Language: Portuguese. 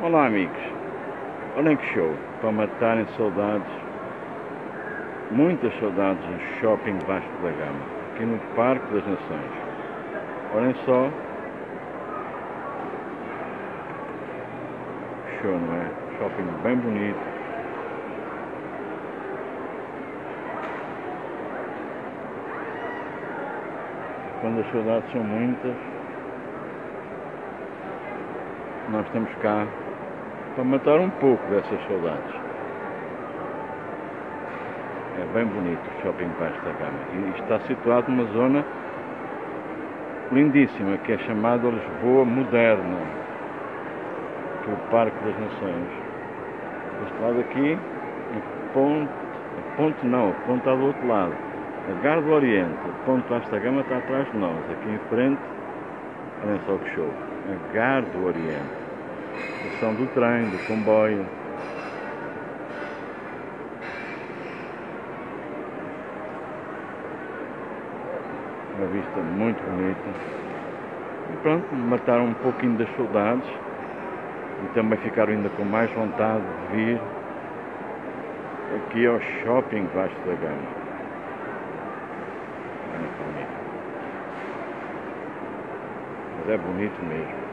Olá amigos, olhem que show, para matarem saudades, muitas saudades do shopping Vasco da Gama, aqui no Parque das Nações. Olhem só, show não é? Shopping bem bonito. Quando as saudades são muitas, nós estamos cá para matar um pouco dessas saudades. É bem bonito o Shopping Vasco da Gama. E está situado numa zona lindíssima que é chamada Lisboa Moderna, que é o Parque das Nações. Este lado aqui, a ponte, a ponte não, a ponte está do outro lado. A Gar do Oriente, a ponte da Gama está atrás de nós. Aqui em frente, olhem só que show. A Gar do Oriente. Estação do trem, do comboio. Uma vista muito bonita. E pronto, mataram um pouquinho das saudades e também ficaram ainda com mais vontade de vir aqui ao Shopping Vasco da Gama. É bonito mesmo.